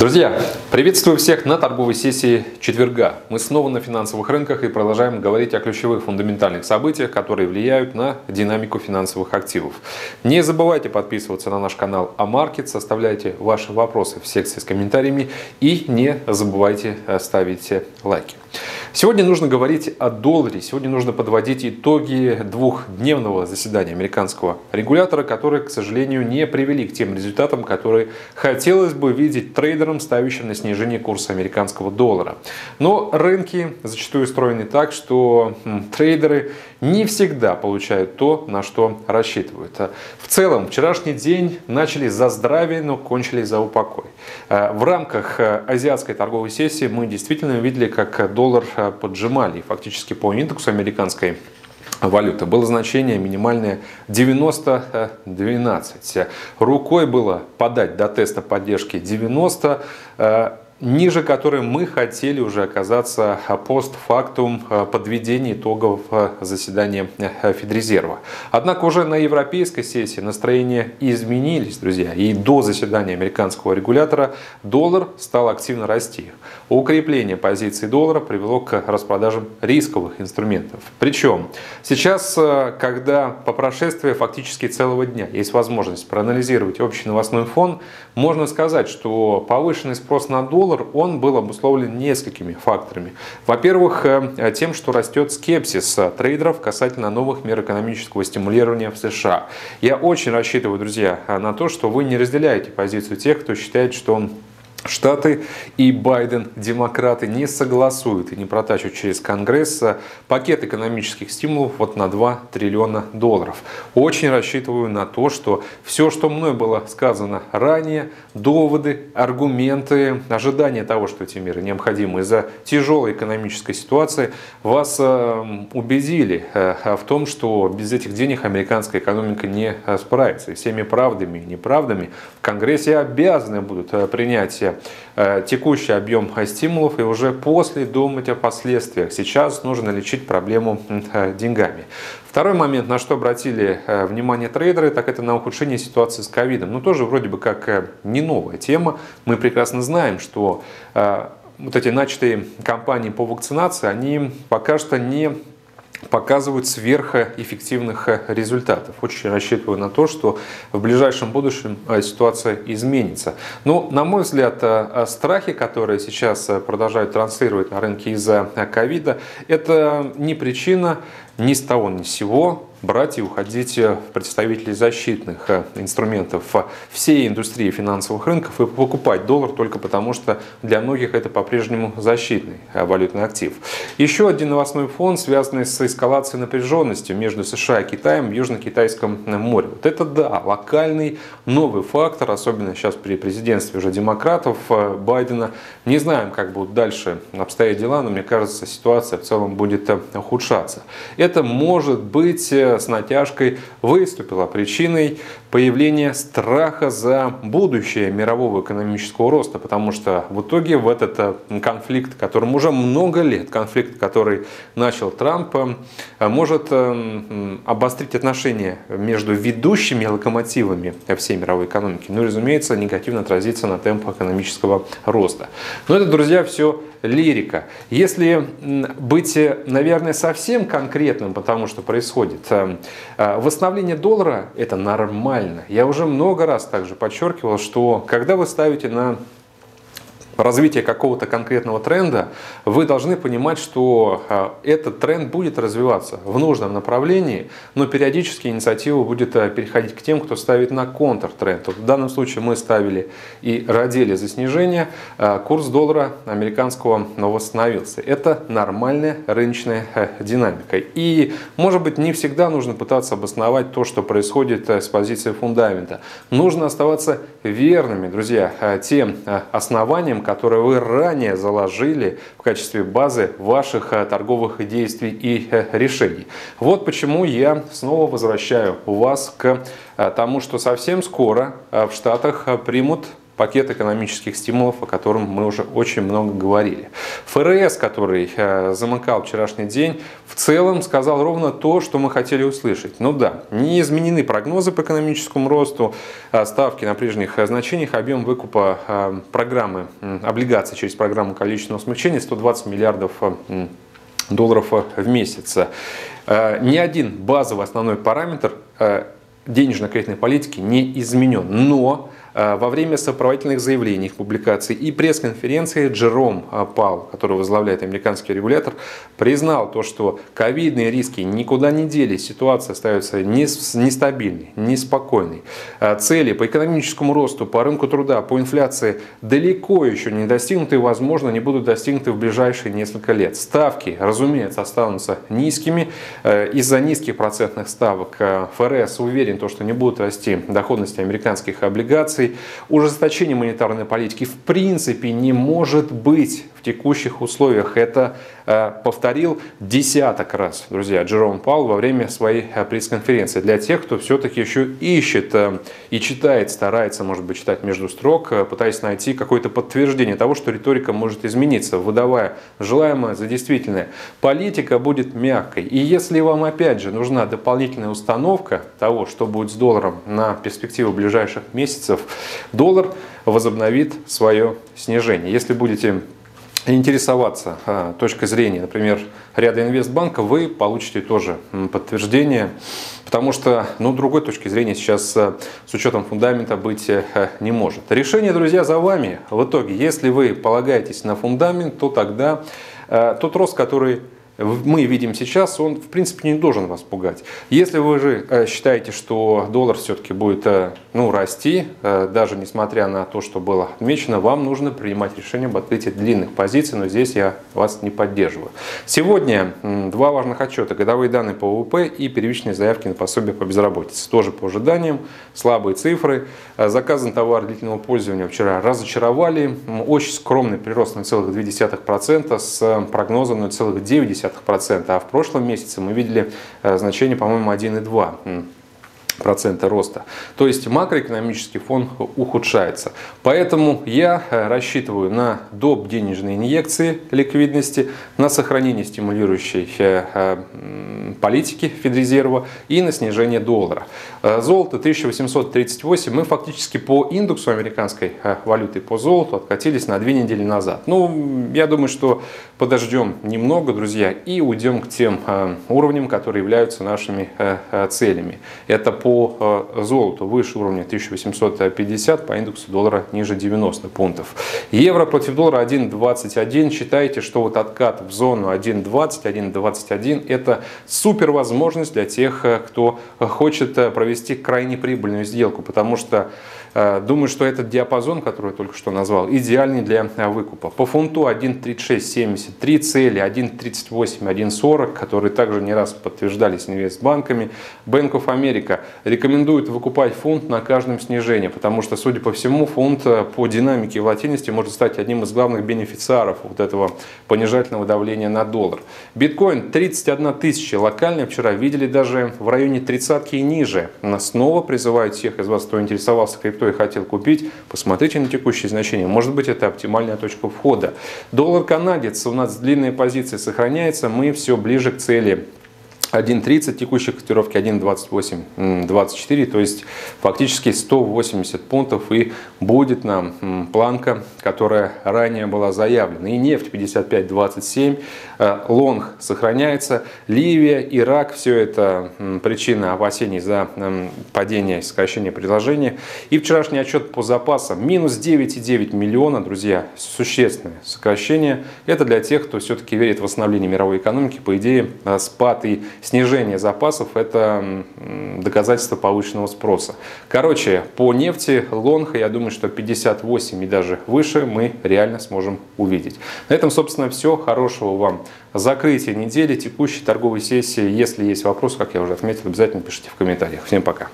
Друзья, приветствую всех на торговой сессии четверга. Мы снова на финансовых рынках и продолжаем говорить о ключевых фундаментальных событиях, которые влияют на динамику финансовых активов. Не забывайте подписываться на наш канал Амаркет, составляйте ваши вопросы в секции с комментариями и не забывайте ставить лайки. Сегодня нужно говорить о долларе. Сегодня нужно подводить итоги двухдневного заседания американского регулятора, которые, к сожалению, не привели к тем результатам, которые хотелось бы видеть трейдерам, ставящим на снижение курса американского доллара. Но рынки зачастую устроены так, что трейдеры не всегда получают то, на что рассчитывают. В целом, вчерашний день начали за здравие, но кончили за упокой. В рамках азиатской торговой сессии мы действительно увидели, как доллар поджимали. фактически по индексу американской валюты было значение минимальное 90-12. Рукой было подать до теста поддержки 90 ниже которой мы хотели уже оказаться постфактум э, подведения итогов э, заседания Федрезерва. Однако уже на европейской сессии настроения изменились, друзья. И до заседания американского регулятора доллар стал активно расти. Укрепление позиции доллара привело к распродажам рисковых инструментов. Причем сейчас, когда по прошествии фактически целого дня есть возможность проанализировать общий новостной фон, можно сказать, что повышенный спрос на доллар доллар, он был обусловлен несколькими факторами. Во-первых, э, тем, что растет скепсис трейдеров касательно новых мер экономического стимулирования в США. Я очень рассчитываю, друзья, на то, что вы не разделяете позицию тех, кто считает, что он Штаты и Байден, демократы, не согласуют и не протащат через Конгресс пакет экономических стимулов вот на 2 триллиона долларов. Очень рассчитываю на то, что все, что мной было сказано ранее, доводы, аргументы, ожидания того, что эти меры необходимы из-за тяжелой экономической ситуации, вас э, убедили э, в том, что без этих денег американская экономика не справится. И всеми правдами и неправдами в Конгрессе обязаны будут э, принять Э, текущий объем стимулов и уже после думать о последствиях. Сейчас нужно лечить проблему э, деньгами. Второй момент, на что обратили э, внимание трейдеры, так это на ухудшение ситуации с ковидом. Ну, тоже вроде бы как не новая тема. Мы прекрасно знаем, что вот эти начатые кампании по вакцинации, они пока что не показывают сверхэффективных э, результатов. Очень рассчитываю на то, что в ближайшем будущем э, ситуация изменится. Но, на мой взгляд, э, страхи, которые сейчас продолжают транслировать на рынке из-за ковида, это не причина ни с того ни с сего брать и уходить в представителей защитных э, инструментов всей индустрии финансовых рынков и покупать доллар только потому, что для многих это по-прежнему защитный э, валютный актив. Еще один новостной фон, связанный с эскалацией напряженности между США и Китаем в Южно-Китайском море. Вот это да, локальный новый фактор, особенно сейчас при президентстве уже демократов э, Байдена. Не знаем, как будут дальше обстоять дела, но мне кажется, ситуация в целом будет ухудшаться. Это может быть с натяжкой выступила причиной появления страха за будущее мирового экономического роста, потому что в итоге в этот э, конфликт, которым уже много лет, конфликт, который начал Трамп, э, может э, обострить отношения между ведущими локомотивами всей мировой экономики, ну и, разумеется, негативно отразиться на темпах экономического роста. Но это, друзья, все лирика. Если быть, наверное, совсем конкретным, потому что происходит, восстановление доллара – это нормально. Я уже много раз также подчеркивал, что когда вы ставите на развития какого-то конкретного тренда, вы должны понимать, что а, этот тренд будет развиваться в нужном направлении, но периодически инициатива будет а, переходить к тем, кто ставит на контртренд. Вот в данном случае мы ставили и родили за снижение, а, курс доллара американского восстановился. Это нормальная рыночная динамика. И, может быть, не всегда нужно пытаться обосновать то, что происходит с позиции фундамента. Нужно оставаться верными, друзья, тем основаниям, которые вы ранее заложили в качестве базы ваших э, торговых действий и э, решений. Вот почему я снова возвращаю вас к э, тому, что совсем скоро в Штатах примут пакет экономических стимулов, о котором мы уже очень много говорили. ФРС, который э, замыкал вчерашний день, в целом сказал ровно то, что мы хотели услышать. Ну да, не изменены прогнозы по экономическому росту, э, ставки на прежних значениях, объем выкупа э, программы облигаций через программу количественного смягчения 120 миллиардов долларов в месяц. Ни один базовый основной параметр денежно-кредитной политики не изменен. Но Э, во время сопроводительных заявлений, их публикаций и пресс-конференции Джером э, Пал, который возглавляет американский регулятор, признал то, что ковидные риски никуда не делись, ситуация остается нестабильной, неспокойной. Э, цели по экономическому росту, по рынку труда, по инфляции далеко еще не достигнуты и, возможно, не будут достигнуты в ближайшие несколько лет. Ставки, разумеется, останутся низкими. Из-за низких процентных ставок ФРС уверен, то, что не будут расти доходности американских облигаций санкций, ужесточение монетарной политики в принципе не может быть в текущих условиях. Это повторил десяток раз, друзья, Джером Паул во время своей э, пресс-конференции. Для тех, кто все-таки еще ищет э, и читает, старается, может быть, читать между строк, пытаясь найти какое-то подтверждение того, что риторика может измениться, выдавая желаемое за действительное. Политика будет мягкой. И если вам, опять же, нужна дополнительная установка того, что будет с долларом на перспективу ближайших месяцев, доллар возобновит свое снижение. Если будете интересоваться а, точкой зрения, например, ряда инвестбанка, вы получите тоже подтверждение, потому что, ну, другой точки зрения сейчас а, с учетом фундамента быть э, не может. Решение, друзья, за вами. В итоге, если вы полагаетесь на фундамент, то тогда а, тот рост, который мы видим сейчас, он в принципе не должен вас пугать. Если вы же э, считаете, что доллар все-таки будет э, ну, расти, э, даже несмотря на то, что было отмечено, вам нужно принимать решение об открытии длинных позиций, но здесь я вас не поддерживаю. Сегодня два важных отчета. Годовые данные по ВВП и первичные заявки на пособие по безработице. Тоже по ожиданиям, слабые цифры. Заказан товар длительного пользования вчера разочаровали. Очень скромный прирост на целых 0,2% с прогнозом на целых 0,9% а в прошлом месяце мы видели э, значение, по-моему, 1,2 процента роста. То есть макроэкономический фон ухудшается. Поэтому я э, рассчитываю на доп. денежные инъекции ликвидности, на сохранение стимулирующей э, политики Федрезерва и на снижение доллара. Золото 1838. Мы фактически по индексу американской валюты по золоту откатились на две недели назад. Ну, я думаю, что подождем немного, друзья, и уйдем к тем уровням, которые являются нашими целями. Это по э, золоту выше уровня 1850, по индексу доллара ниже 90 пунктов. Евро против доллара 1.21. Считайте, что вот откат в зону 1.20, 1.21 это супер возможность для тех, э, кто хочет э, провести крайне прибыльную сделку, потому что Э, думаю, что этот диапазон, который я только что назвал, идеальный для э, выкупа. По фунту 1.3670, три цели 1.38, 1.40, которые также не раз подтверждались инвестбанками. Bank of America рекомендует выкупать фунт на каждом снижении, потому что, судя по всему, фунт э, по динамике и волатильности может стать одним из главных бенефициаров вот этого понижательного давления на доллар. Биткоин 31 тысяча локально вчера видели даже в районе тридцатки и ниже. Снова призываю тех из вас, кто интересовался крипто и хотел купить, посмотрите на текущие значения. Может быть, это оптимальная точка входа. Доллар канадец, у нас длинная позиция сохраняется, мы все ближе к цели 1.30, текущие котировки 1.28-24, то есть фактически 180 пунктов и будет нам планка, которая ранее была заявлена. И нефть 55.27, э, лонг сохраняется, Ливия, Ирак, все это причина опасений за падение и сокращение предложения. И вчерашний отчет по запасам, минус 9,9 миллиона, друзья, существенное сокращение. Это для тех, кто все-таки верит в восстановление мировой экономики, по идее э, спад и снижение запасов – это доказательство повышенного спроса. Короче, по нефти лонг, я думаю, что 58 и даже выше мы реально сможем увидеть. На этом, собственно, все. Хорошего вам закрытия недели, текущей торговой сессии. Если есть вопросы, как я уже отметил, обязательно пишите в комментариях. Всем пока!